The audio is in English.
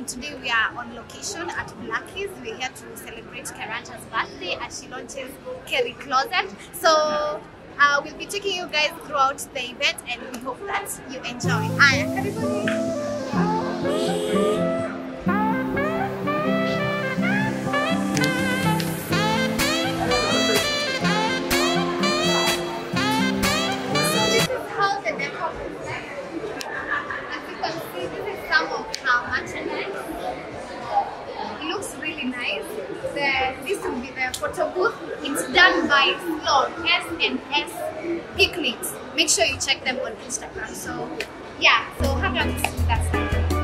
And today we are on location at Blackie's. We're here to celebrate Keranta's birthday as she launches Kerry Closet. So uh, we'll be taking you guys throughout the event and we hope that you enjoy. Hi, everybody. And S Picnics. Make sure you check them on Instagram. So yeah, so have a look at that.